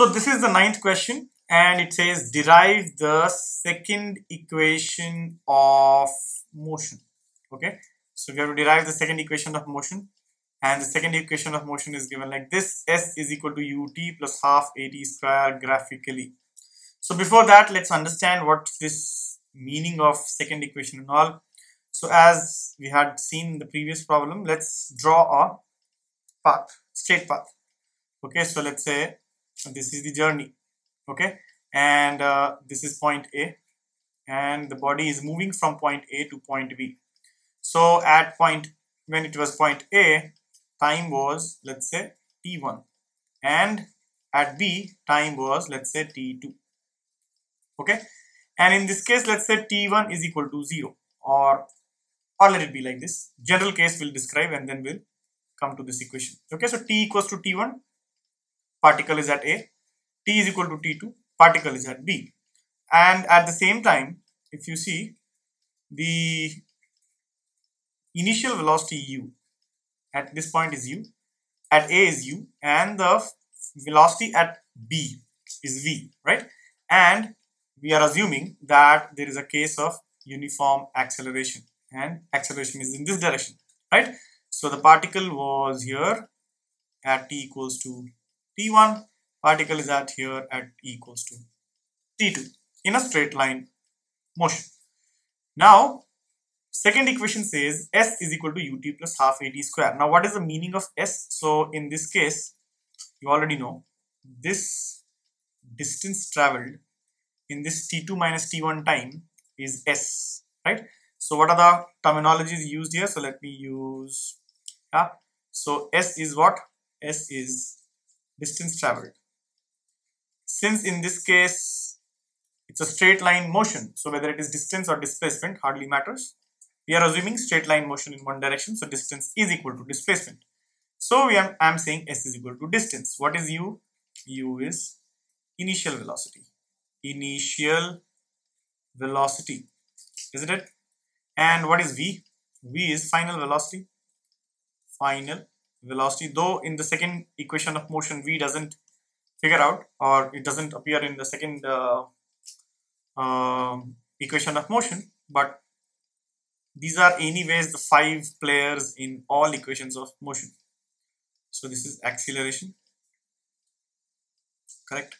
So this is the ninth question and it says derive the second equation of motion. Okay. So we have to derive the second equation of motion and the second equation of motion is given like this S is equal to ut plus half at square graphically. So before that let's understand what this meaning of second equation and all. So as we had seen in the previous problem let's draw a path straight path. Okay so let's say this is the journey okay? And uh, this is point A. And the body is moving from point A to point B. So at point when it was point A time was let's say t1 and at B time was let's say t2 okay? And in this case let's say t1 is equal to 0 or or let it be like this. General case we'll describe and then we'll come to this equation. Okay? So t equals to t1 particle is at A, T is equal to T2, particle is at B. And at the same time, if you see the initial velocity U at this point is U, at A is U, and the velocity at B is V, right? And we are assuming that there is a case of uniform acceleration and acceleration is in this direction, right? So the particle was here at t equals to T1 particle is at here at E equals to T2 in a straight line motion. Now, second equation says S is equal to ut plus half at square. Now, what is the meaning of S? So, in this case, you already know this distance traveled in this T2 minus T1 time is S, right? So, what are the terminologies used here? So, let me use, yeah. So, S is what? S is distance traveled. Since in this case, it's a straight line motion, so whether it is distance or displacement hardly matters. We are assuming straight line motion in one direction, so distance is equal to displacement. So we am, I am saying s is equal to distance. What is u? u is initial velocity. Initial velocity, isn't it? And what is v? v is final velocity. Final velocity though in the second equation of motion v doesn't figure out or it doesn't appear in the second uh, uh, equation of motion but these are anyways the five players in all equations of motion. So this is acceleration correct?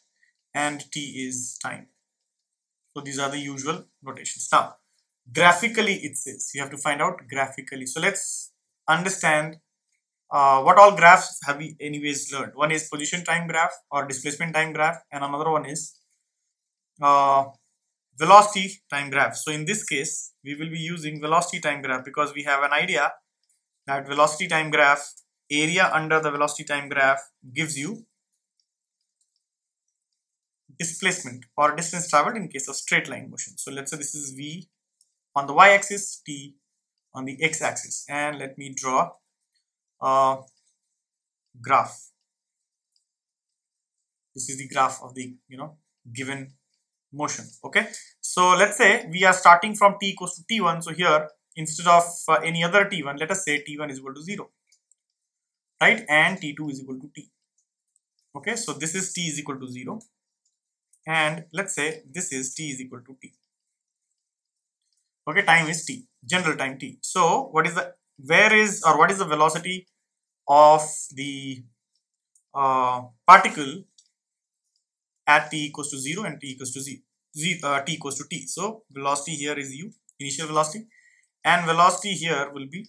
And t is time. So these are the usual notations. Now graphically it says you have to find out graphically. So let's understand uh, what all graphs have we anyways learned? One is position time graph or displacement time graph and another one is uh, velocity time graph. So in this case, we will be using velocity time graph because we have an idea that velocity time graph area under the velocity time graph gives you displacement or distance traveled in case of straight line motion. So let's say this is V on the y-axis, T on the x-axis and let me draw uh, graph. This is the graph of the you know given motion. Okay, so let's say we are starting from t equals to t1. So here instead of uh, any other t1, let us say t1 is equal to 0, right? And t2 is equal to t. Okay, so this is t is equal to 0 and let's say this is t is equal to t. Okay, time is t, general time t. So what is the where is or what is the velocity of the uh, particle at t equals to 0 and t equals to z, z uh, t equals to t. So velocity here is u, initial velocity, and velocity here will be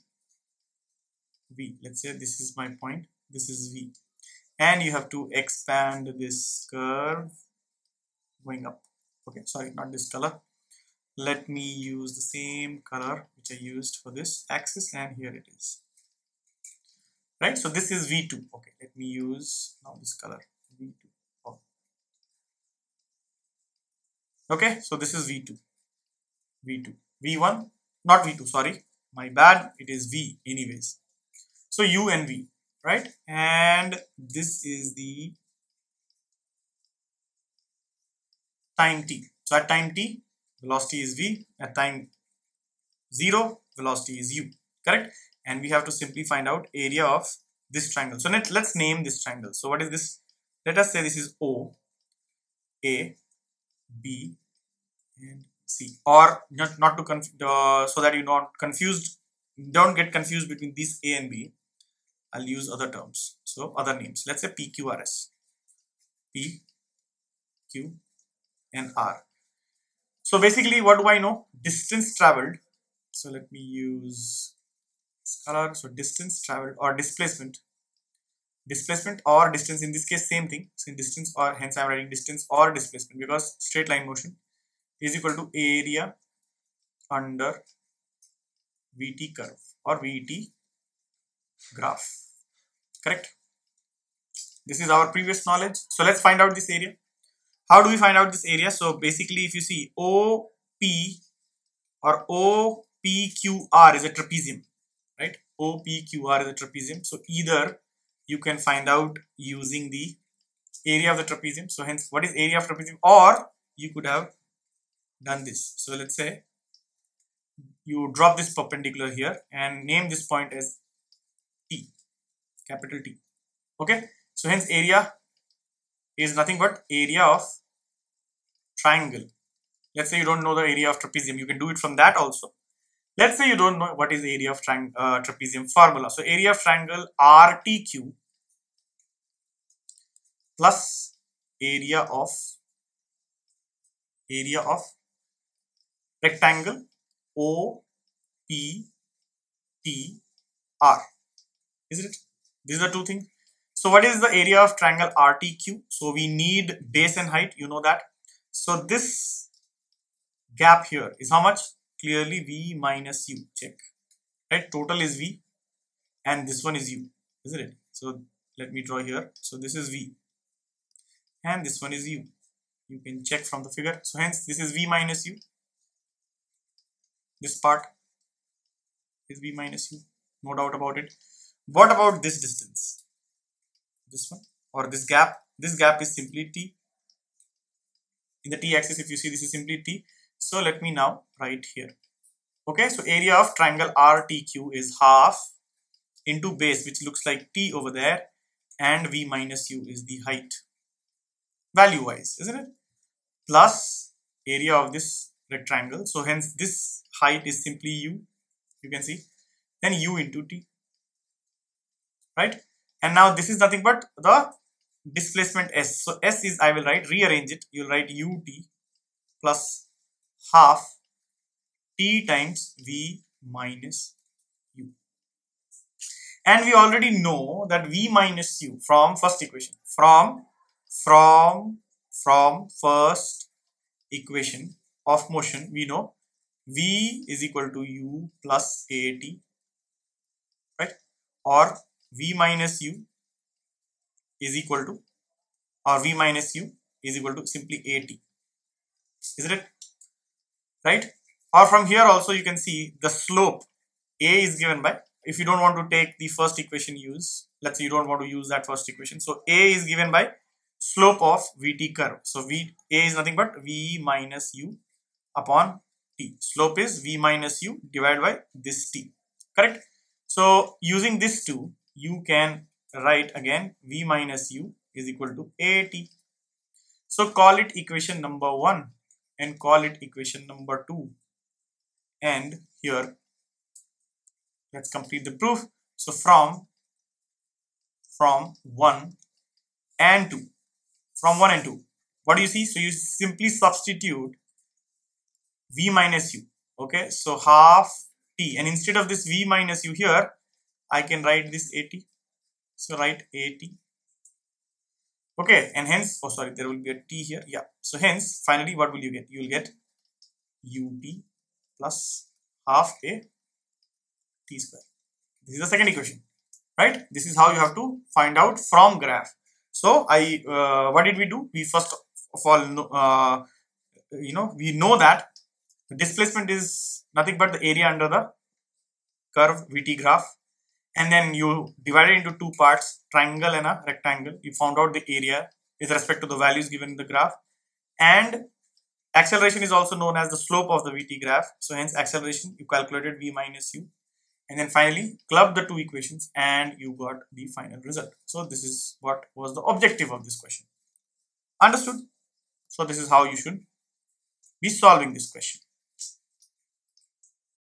v. Let's say this is my point, this is v, and you have to expand this curve going up. Okay, sorry, not this color. Let me use the same color which I used for this axis, and here it is. Right? So this is v2 okay let me use now this color v2 oh. okay so this is v2 v2 v1 not v2 sorry. My bad it is v anyways. So u and v right? And this is the time t. So at time t velocity is v at time 0 velocity is u correct and we have to simply find out area of this triangle. So let, let's name this triangle. So what is this? Let us say this is O A, B, and C. Or not, not to conf uh, so that you not confused, don't get confused between these A and B. I'll use other terms. So other names. Let's say PQRS. P, Q, and R. So basically, what do I know? Distance traveled. So let me use color. So distance traveled or displacement displacement or distance in this case same thing so in distance or hence i'm writing distance or displacement because straight line motion is equal to area under vt curve or vt graph correct this is our previous knowledge so let's find out this area how do we find out this area so basically if you see op or opqr is a trapezium right opqr is a trapezium so either you can find out using the area of the trapezium. So hence what is area of trapezium or you could have done this. So let's say you drop this perpendicular here and name this point as T, capital T. Okay. So hence area is nothing but area of triangle. Let's say you don't know the area of trapezium. You can do it from that also. Let's say you don't know what is the area of triangle uh, trapezium formula. So area of triangle RTQ plus area of area of rectangle O P T R. Is it? These are two things. So what is the area of triangle RTQ? So we need base and height. You know that. So this gap here is how much? Clearly V minus U. Check. Right. Total is V and this one is U. Isn't it? So let me draw here. So this is V and this one is u you can check from the figure so hence this is v minus u this part is v minus u no doubt about it what about this distance this one or this gap this gap is simply t in the t-axis if you see this is simply t. So let me now write here. Okay so area of triangle rtq is half into base which looks like t over there and v minus u is the height value wise isn't it? Plus area of this rectangle so hence this height is simply u you can see. Then u into t right? And now this is nothing but the displacement s. So s is i will write rearrange it. You'll write ut plus half t times v minus u. And we already know that v minus u from first equation from from from first equation of motion we know v is equal to u plus at right? Or v minus u is equal to or v minus u is equal to simply at isn't it right or from here also you can see the slope a is given by if you don't want to take the first equation use let's say you don't want to use that first equation so a is given by slope of vt curve. So v a is nothing but v minus u upon t. Slope is v minus u divided by this t. Correct? So using this two, you can write again v minus u is equal to at. So call it equation number one and call it equation number two. And here, let's complete the proof. So from from 1 and 2 from 1 and 2. What do you see? So you simply substitute v minus u. Okay, so half t and instead of this v minus u here, I can write this at. So write at. Okay, and hence, oh sorry, there will be a t here. Yeah, so hence, finally, what will you get? You will get ut plus half a t square. This is the second equation, right? This is how you have to find out from graph. So I, uh, what did we do? We first of all, uh, you know, we know that the displacement is nothing but the area under the curve VT graph. And then you divide it into two parts, triangle and a rectangle. You found out the area with respect to the values given in the graph. And acceleration is also known as the slope of the VT graph. So hence acceleration, you calculated V minus U and then finally club the two equations and you got the final result. So this is what was the objective of this question. Understood? so this is how you should be solving this question